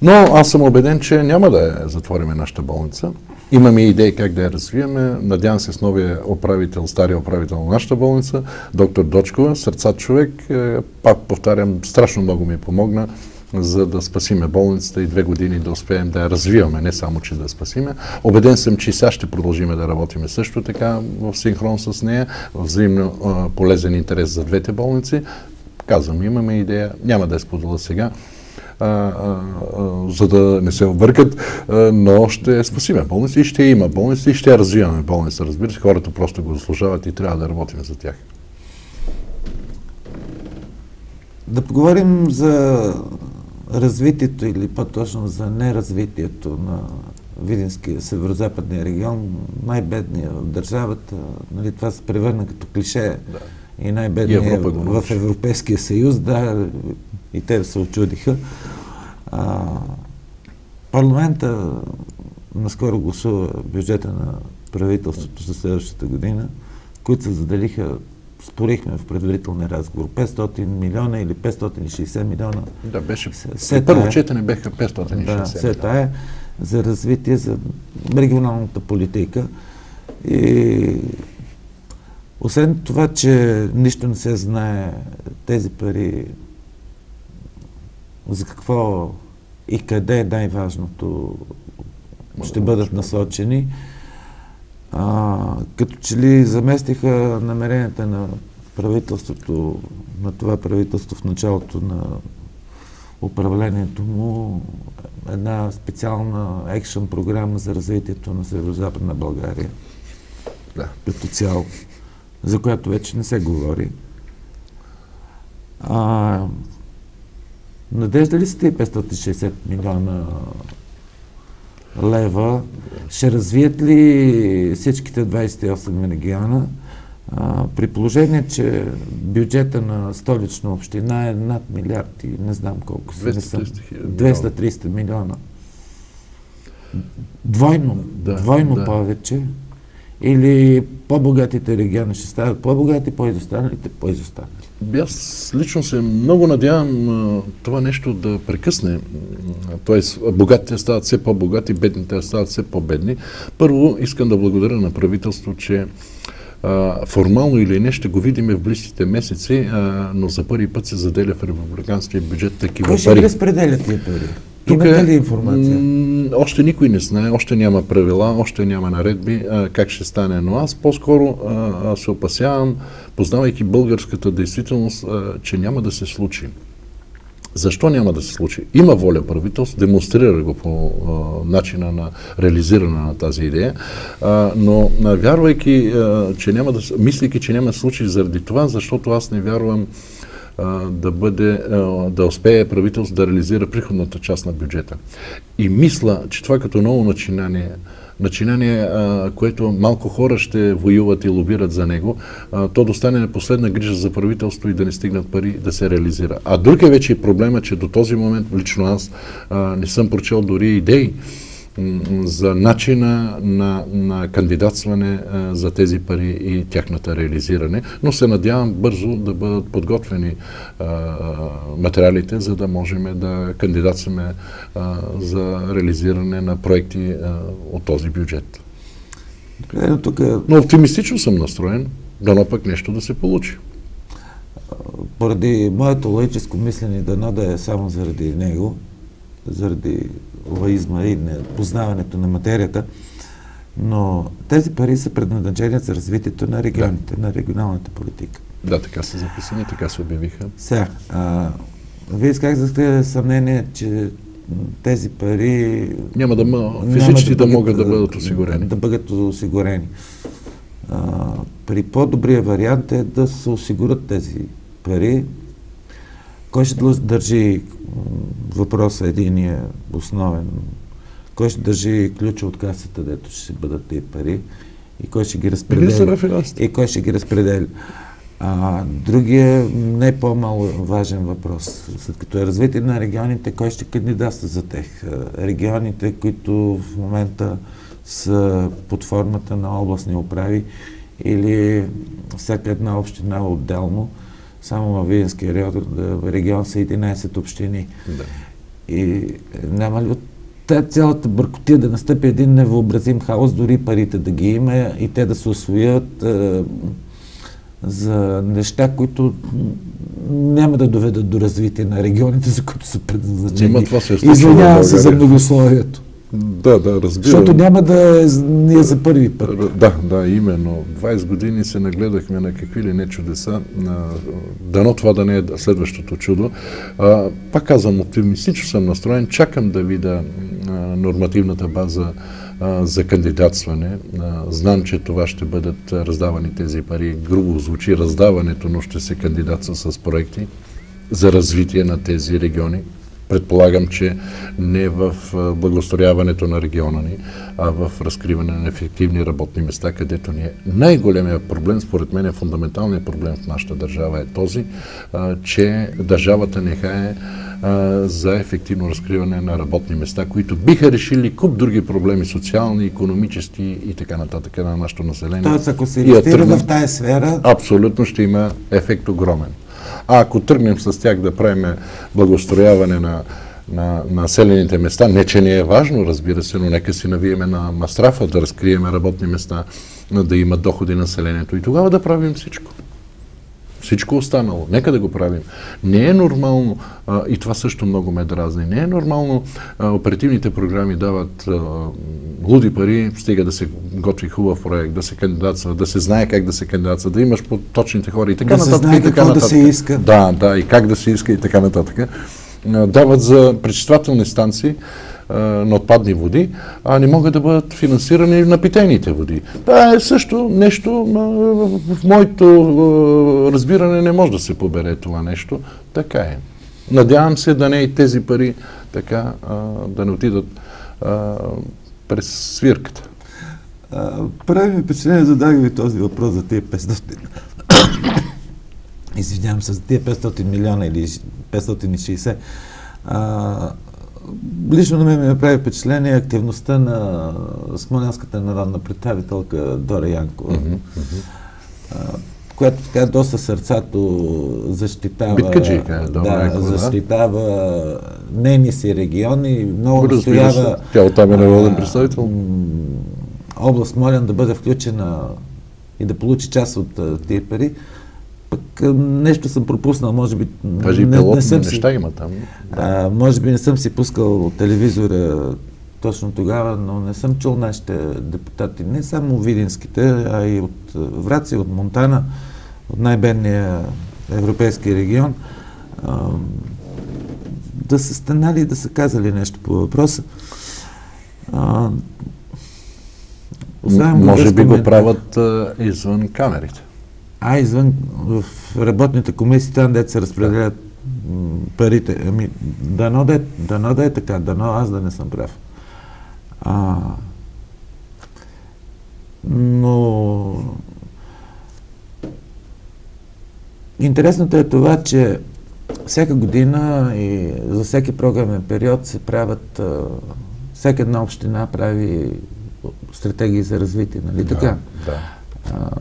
Но аз съм убеден, че няма да затвориме нашата болница. Имаме идеи как да я развиеме. Надявам се с новия управител, стария управител на нашата болница, доктор Дочкова, сърца човек. Е, пак повтарям, страшно много ми помогна за да спасиме болницата и две години да успеем да я развиваме, не само, че да спасиме. Обеден съм, че сега ще продължиме да работиме също така в синхрон с нея, взаимно полезен интерес за двете болници. Казвам, имаме идея, няма да я споделя сега, а, а, а, за да не се объркат, но ще спасиме болници и ще има болници и ще развиваме болница. Разбира се, хората просто го заслужават и трябва да работим за тях. Да поговорим за развитието или по-точно за неразвитието на Видинския северо-западния регион, най-бедния в държавата, нали, това се превърна като клише да. и най-бедния в, Европейския съюз, да, и те се очудиха. А, парламента наскоро гласува бюджета на правителството за следващата година, които се заделиха спорихме в предварителния разговор 500 милиона или 560 милиона. Да, беше. Се, първо четене беха 560 да, сета е за развитие, за регионалната политика. И освен това, че нищо не се знае тези пари за какво и къде е най-важното ще бъдат насочени, а, като че ли заместиха намеренията на правителството, на това правителство в началото на управлението му една специална екшен програма за развитието на Северо-Западна България. Да. Като цяло, за която вече не се говори. А, надежда ли сте 560 милиона лева ще развият ли всичките 28 региона? А, при положение, че бюджета на столична община е над милиард и не знам колко са. 230 230 милиона. Двойно, да, двойно да. повече. Или по-богатите региони ще стават по-богати, по-изостаналите по-изостанали. Аз лично се много надявам това нещо да прекъсне. Тоест, богатите стават все по-богати, бедните стават все по-бедни. Първо, искам да благодаря на правителство, че формално или не ще го видим в близките месеци, но за първи път се заделя в републиканския бюджет такива пари. Кой ще разпределя тия пари? Тук Имате ли информация? още никой не знае, още няма правила, още няма наредби а, как ще стане. Но аз по-скоро се опасявам, познавайки българската действителност, а, че няма да се случи. Защо няма да се случи? Има воля правителство, демонстрира го по а, начина на реализиране на тази идея, а, но а, вярвайки, а, че няма да, мислейки, че няма да се случи заради това, защото аз не вярвам да бъде, да успее правителство да реализира приходната част на бюджета. И мисля, че това като ново начинание, начинание, което малко хора ще воюват и лобират за него, то да остане последна грижа за правителство и да не стигнат пари да се реализира. А друг е вече проблема, че до този момент лично аз не съм прочел дори идеи за начина на, на кандидатстване за тези пари и тяхната реализиране, но се надявам бързо да бъдат подготвени материалите, за да можем да кандидатстваме за реализиране на проекти от този бюджет. Тук... Но оптимистично съм настроен, дано пък нещо да се получи. Поради моето логическо мислене, дано да е само заради него, заради лаизма и познаването на материята, но тези пари са предназначени за развитието на регионите, да. на регионалната политика. Да, така са записани, така се обявиха. Сега, а, вие изказахте съмнение, че тези пари... Няма да, физически да, да могат да бъдат осигурени. Да бъдат осигурени. А, при по-добрия вариант е да се осигурят тези пари. Кой ще държи въпроса единия основен. Кой ще държи ключа от касата, дето ще бъдат тези пари и кой ще ги разпределя. И кой ще ги разпределя. А, другия не по-мало важен въпрос. След като е развитие на регионите, кой ще кандидатства за тех? Регионите, които в момента са под формата на областни управи или всяка една община отделно, само във Видинския регион са 11 общини. Да. И няма ли от тази цялата бъркотия да настъпи един невъобразим хаос, дори парите да ги има и те да се освоят е, за неща, които няма да доведат до развитие на регионите, за които са предназначени. Извинявам се за многословието. Да, да, разбирам. Защото няма да е за първи път. Да, да, именно. 20 години се нагледахме на какви ли не чудеса. Дано това да не е следващото чудо. Пак казвам, оптимистично съм настроен. Чакам да видя нормативната база за кандидатстване. Знам, че това ще бъдат раздавани тези пари. Грубо звучи раздаването, но ще се кандидатства с проекти за развитие на тези региони. Предполагам, че не в благостояването на региона ни, а в разкриване на ефективни работни места, където ни е най-големия проблем, според мен е фундаменталният проблем в нашата държава е този, че държавата не хае за ефективно разкриване на работни места, които биха решили куп други проблеми, социални, економически и така нататък на нашето население. Тоест, ако се инвестира в тази сфера... Абсолютно ще има ефект огромен. А ако тръгнем с тях да правим благострояване на, на, на населените места, не че не е важно, разбира се, но нека си навиеме на мастрафа, да разкриеме работни места, да има доходи населението и тогава да правим всичко. Всичко останало. Нека да го правим. Не е нормално, а, и това също много ме дразни, не е нормално а, оперативните програми дават а, луди пари, стига да се готви хубав проект, да се кандидатства, да се знае как да се кандидатства, да имаш по точните хора и така да нататък. Да се знае какво нататък. да се иска. Да, да, и как да се иска и така нататък. Дават за пречиствателни станции, на отпадни води, а не могат да бъдат финансирани на питейните води. Това е също нещо, в моето разбиране не може да се побере това нещо. Така е. Надявам се да не и тези пари така да не отидат през свирката. Прави ми впечатление, задах ви този въпрос за тия 500. Извинявам се, за тия 500 милиона или 560. А, лично на мен ми направи впечатление активността на Смолянската народна представителка Дора Янкова, mm-hmm, mm-hmm. която така доста сърцато защитава, Биткаджика, да, да, защитава нейни си региони, много настоява Тя оттам е народен представител. Област Смолян да бъде включена и да получи част от тия пари. Пък нещо съм пропуснал, може би... Кажи, не, не съм неща си, има там. А, може би не съм си пускал телевизора точно тогава, но не съм чул нашите депутати, не само видинските, а и от Враци, от Монтана, от най-бедния европейски регион, а, да са станали и да са казали нещо по въпроса. А, може би го правят а, извън камерите. А извън в работните комисии, там дете се разпределят парите. Ами, дано да, дано да е така, дано аз да не съм прав. А, но интересното е това, че всяка година и за всеки програмен период се правят, всяка една община прави стратегии за развитие, нали да, така? Да.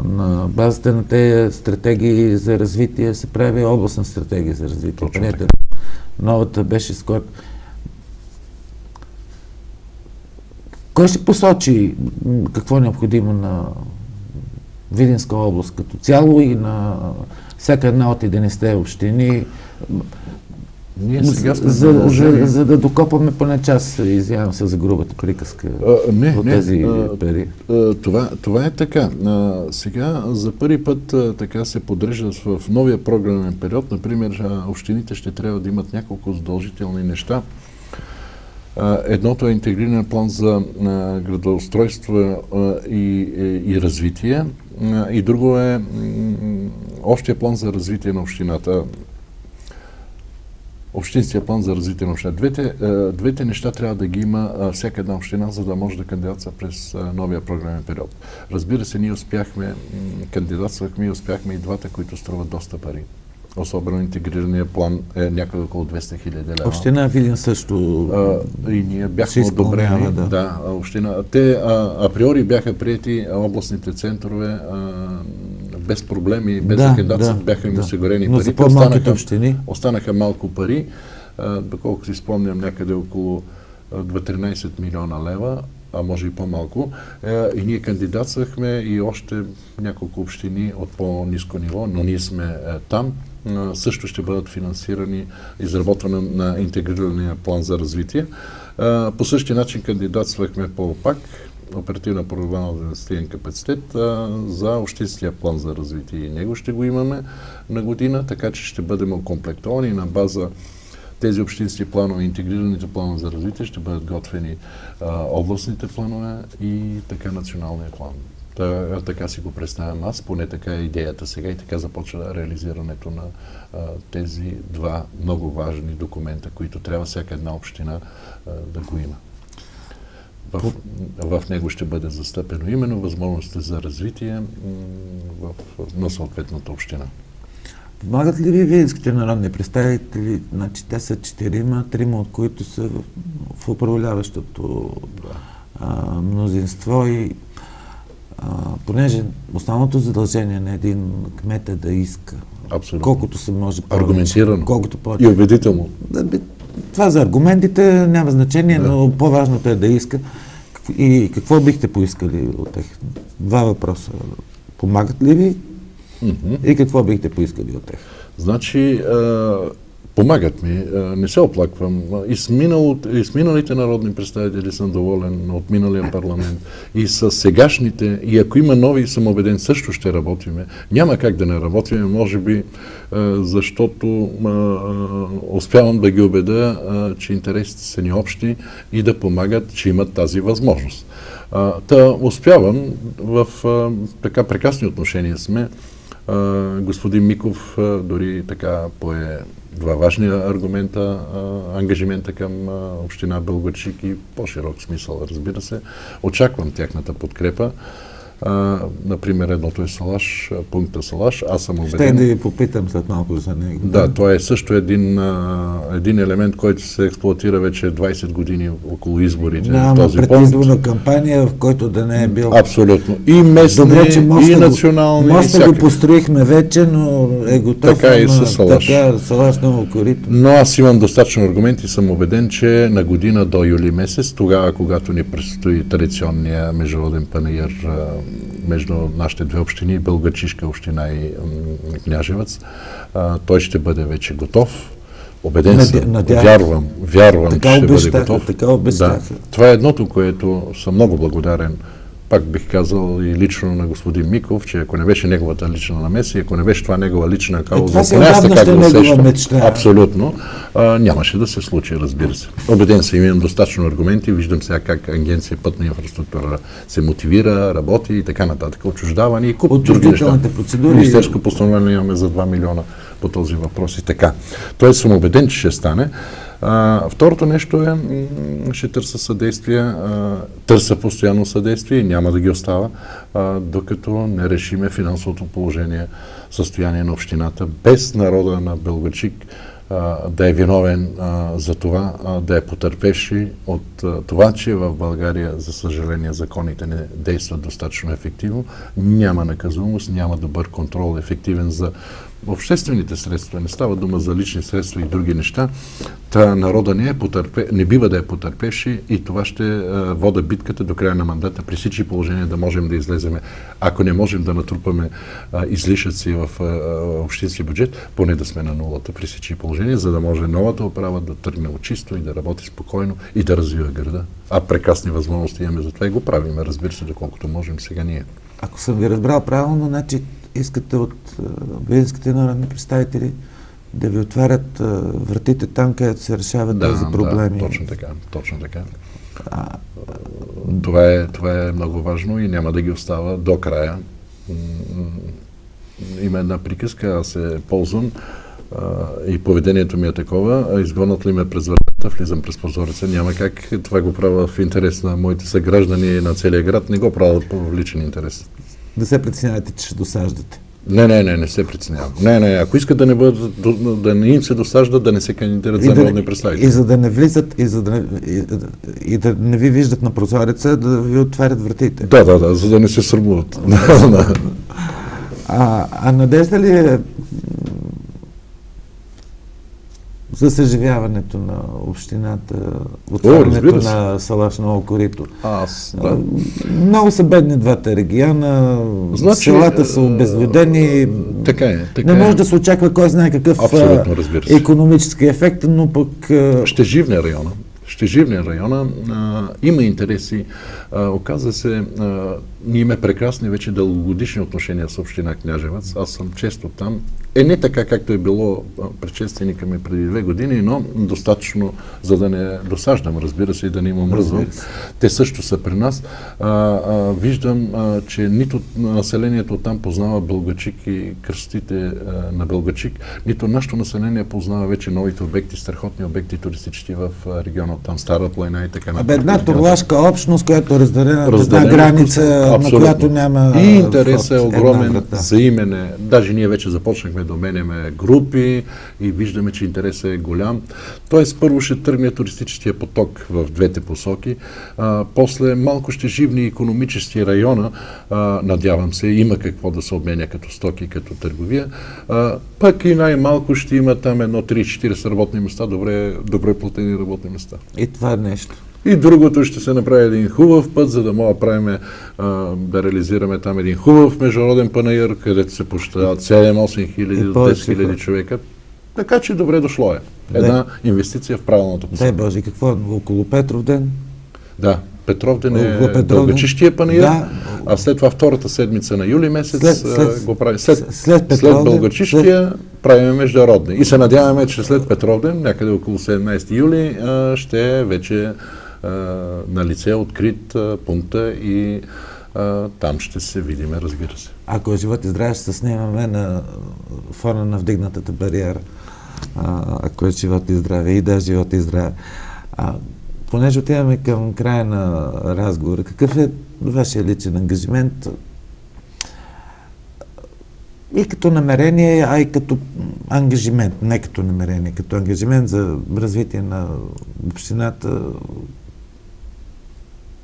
На базата на тези стратегии за развитие се прави областна стратегия за развитие. Точно Новата беше скоро. Кой ще посочи какво е необходимо на Видинска област като цяло и на всяка една от 11 общини? Ние сега сме за, за, за да докопаме поне час, извинявам се за грубата приказка а, не, от не, тези а, пари. А, това, това е така. А, сега за първи път а, така се подрежда в, новия програмен период. Например, а, общините ще трябва да имат няколко задължителни неща. А, едното е интегриран план за а, градоустройство а, и, и, и развитие. И друго е м, общия план за развитие на общината общинския план за развитие на община. Двете, двете неща трябва да ги има всяка една община, за да може да кандидатства през новия програмен период. Разбира се, ние успяхме, кандидатствахме и успяхме и двата, които струват доста пари. Особено интегрирания план е някъде около 200 хиляди лева. Община Видин също а, И ние бяхме одобрени. Да. да, община. Те а, априори бяха прияти областните центрове а, без проблеми, без да, да, бяха им да. осигурени Но пари. за по-малките общини? Останаха малко пари. А, доколко си спомням, някъде около 13 милиона лева, а може и по-малко. И ние кандидатствахме и още няколко общини от по-низко ниво, но ние сме там. Също ще бъдат финансирани изработване на интегрирания план за развитие. По същия начин кандидатствахме по ОПАК, оперативна програма за инвестиционен капацитет за общинския план за развитие. И него ще го имаме на година, така че ще бъдем окомплектовани на база тези общински планове, интегрираните планове за развитие ще бъдат готвени а, областните планове и така националния план. Та, така си го представям аз, поне така е идеята сега и така започва реализирането на а, тези два много важни документа, които трябва всяка една община а, да го има. В, в него ще бъде застъпено именно възможността за развитие в, на съответната община. Помагат ли ви виенските народни представители? Значи те са четирима, трима от които са в, в управляващото а, мнозинство и понеже основното задължение на един кмет е да иска. Абсолютно. Колкото се може повече. Аргументирано. Колкото повече. И убедително. Това за аргументите няма значение, да. но по-важното е да иска. И какво бихте поискали от тях? Два въпроса. Помагат ли ви Mm-hmm. И какво бихте поискали от тях? Значи, а, помагат ми, не се оплаквам. И с, минал, и с миналите народни представители съм доволен от миналия парламент. И с сегашните, и ако има нови, съм убеден, също ще работиме. Няма как да не работиме, може би, защото успявам да ги убеда, че интересите са ни общи и да помагат, че имат тази възможност. Та успявам в така прекрасни отношения сме господин Миков дори така пое два важни аргумента, ангажимента към община Бългачик и по-широк смисъл, разбира се. Очаквам тяхната подкрепа. А, например, едното е Салаш, пункта Салаш. Аз съм убеден. Ще да ви попитам след малко за него. Да, това е също един, а, един елемент, който се експлуатира вече 20 години около изборите. Няма този предизборна кампания, в който да не е бил. Абсолютно. И местни, Добре, че и национални. Моста го построихме вече, но е готов. Така и с Салаш. Така, Салаш много корито. Но аз имам достатъчно аргументи и съм убеден, че на година до юли месец, тогава, когато ни предстои традиционния международен панаир между нашите две общини, Бългачишка община и Княжевец. Той ще бъде вече готов. Обеден съм, вярвам, вярвам, така ще бъде готов. Така да. Това е едното, което съм много благодарен пак бих казал и лично на господин Миков, че ако не беше неговата лична намеса и ако не беше това негова лична кауза, е, поне аз така го усещам, абсолютно, а, нямаше да се случи, разбира се. Обеден съм, имам достатъчно аргументи, виждам сега как агенция пътна инфраструктура се мотивира, работи и така нататък, отчуждаване и куп други неща. процедури. Министерско постановление имаме за 2 милиона по този въпрос и така. Тоест съм убеден, че ще стане. А, второто нещо е, ще търся съдействие, а, търся постоянно съдействие и няма да ги остава, а, докато не решиме финансовото положение, състояние на общината, без народа на Белгачик да е виновен за това, да е потърпевши от това, че в България, за съжаление, законите не действат достатъчно ефективно, няма наказуемост, няма добър контрол, ефективен за обществените средства, не става дума за лични средства и други неща, та народа не, е потърпе, не бива да е потърпевши и това ще а, вода битката до края на мандата при всички положения да можем да излеземе. Ако не можем да натрупаме излишъци в общински бюджет, поне да сме на нулата при всички положения, за да може новата управа да тръгне очисто и да работи спокойно и да развива града. А прекрасни възможности имаме за това и го правиме, разбира се, доколкото можем сега ние. Ако съм ви разбрал правилно, значи искате от видинските народни представители да ви отварят вратите там, където се решават да, тези проблеми. Да, точно така, точно така. А, това, е, това е много важно и няма да ги остава до края. Има една приказка, аз се ползвам и поведението ми е такова, изгонат ли ме през вратата, влизам през прозореца, няма как. Това го правя в интерес на моите съграждани и на целия град, не го правя по личен интерес да се притеснявате, че ще досаждате. Не, не, не, не се притеснявам. Не, не, ако искат да не, бъдат, да не им се досаждат, да не се кандидират за народни представители. И за да не влизат, и, за да не, и, и да не ви виждат на прозореца, да ви отварят вратите. Да, да, да, за да не се срамуват. а, а надежда ли е за съживяването на общината, отварянето на Салаш Ново Корито. Аз, да. Много са бедни двата региона, значи, селата са обезведени. Така е. Така не може е. да се очаква кой знае какъв економически ефект, но пък... Ще живне района ще живне района, а, има интереси. А, оказва се, а, ние имаме прекрасни вече дългогодишни отношения с община Княжевец. Аз съм често там. Е не така, както е било предшественика ми преди две години, но достатъчно, за да не досаждам, разбира се, и да не имам мръзвам. Те също са при нас. А, а, виждам, а, че нито населението там познава Бългачик и кръстите а, на Бългачик, нито нашето население познава вече новите обекти, страхотни обекти туристически в региона, там Стара планина и така нататък. Една турлашка общност, която е разделена на една граница, Абсолютно. на която няма... И интересът е огромен, взаимене. Даже ние вече започнахме да меняме групи и виждаме, че интересът е голям. Тоест, първо ще тръгне туристическия поток в двете посоки, а, после малко ще живни економически района, а, надявам се, има какво да се обменя като стоки, като търговия. А, пък и най-малко ще има там едно 3-40 работни места, добре, добре платени работни места. И това е нещо. И другото ще се направи един хубав път, за да мога да правим, да реализираме там един хубав международен панаир, където се пощадат 7-8 хиляди до 10 хиляди човека. Така че добре дошло е. Една да. инвестиция в правилното посока. Дай Боже, какво? Около Петров ден? Да, Петров ден е дългачищия панаир, да. а след това втората седмица на юли месец след, след, го прави. След, след, след Бългачищия след... правим международни. И се надяваме, че след Петров ден, някъде около 17 юли, ще е вече на лице открит пункта и там ще се видим, разбира се. Ако е живот и здраве, ще снимаме на фона на вдигнатата бариера. ако е живот и здраве и да е живот и здраве. А, понеже отиваме към края на разговора, какъв е вашия личен ангажимент и като намерение, а и като ангажимент, не като намерение, като ангажимент за развитие на общината,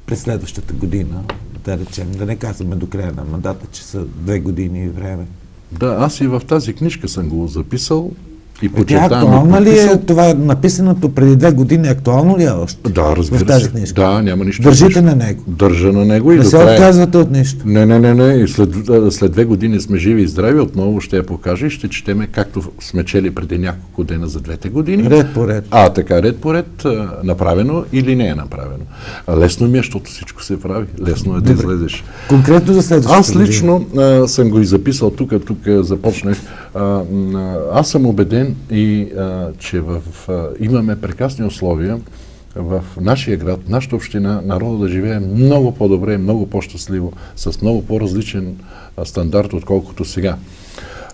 през следващата година, да речем, да не казваме до края на мандата, че са две години време. Да, аз и в тази книжка съм го записал. И подчертавам. Тя актуална ли е това е написаното преди две години? Актуално ли е още? Да, разбира в тази книжка? Да, няма нищо. Държите на него? Държа на него. Не и се края... отказвате от нищо? Не, не, не, не. И след, след две години сме живи и здрави, отново ще я покажа и ще четеме както сме чели преди няколко дена за двете години. Ред по ред. А, така, ред по ред, направено или не е направено. Лесно ми е, защото всичко се прави. Лесно е да излезеш. Конкретно за следващото. Аз лично а, съм го и записал тук, тук започнах. А, аз съм убеден и а, че в, а, имаме прекрасни условия в нашия град, нашата община, народа да живее много по-добре, много по-щастливо, с много по-различен стандарт, отколкото сега.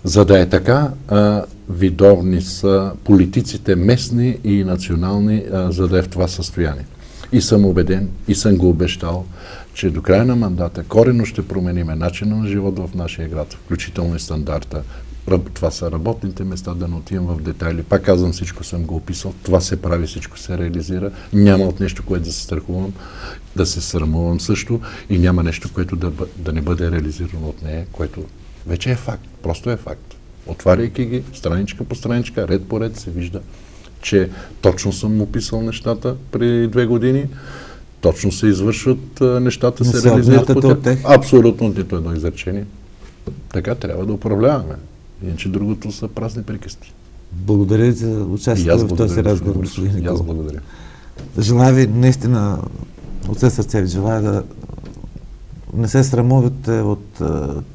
За да е така, а, видовни са политиците местни и национални, а, за да е в това състояние. И съм убеден, и съм го обещал, че до края на мандата корено ще промениме начина на живот в нашия град, включително и стандарта, това са работните места, да не отивам в детайли. Пак казвам, всичко съм го описал. Това се прави, всичко се реализира. Няма от нещо, което да се страхувам, да се срамувам също и няма нещо, което да, да не бъде реализирано от нея, което вече е факт. Просто е факт. Отваряйки ги, страничка по страничка, ред по ред се вижда, че точно съм описал нещата при две години, точно се извършват нещата, се, се реализират по тях. Абсолютно нито едно изречение. Така трябва да управляваме. Иначе другото са празни приказки. Благодаря за участието в този разговор, господин Николов. аз благодаря. Желая ви наистина от все сърце ви желая да не се срамувате от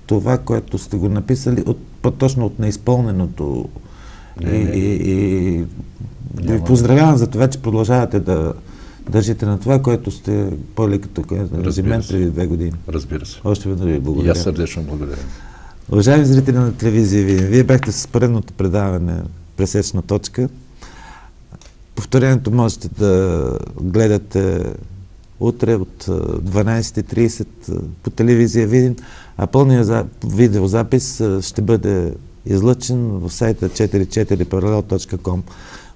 това, което сте го написали, от, по-точно от неизпълненото. Не, и, не. и, и ви поздравявам за това, че продължавате да държите на това, което сте поели като ангажимент преди две години. Разбира се. Още веднъж ви благодаря. И аз сърдечно благодаря. Уважаеми зрители на телевизия Вие, вие бяхте с поредното предаване Пресечна точка. Повторението можете да гледате утре от 12.30 по телевизия Видин, а пълният видеозапис ще бъде излъчен в сайта 44parallel.com.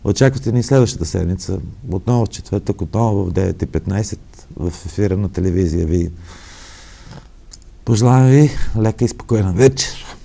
Очаквате ни следващата седмица, отново в четвъртък, отново в 9.15 в ефира на телевизия Видин. Пожелавам ви лека и спокойна вечер.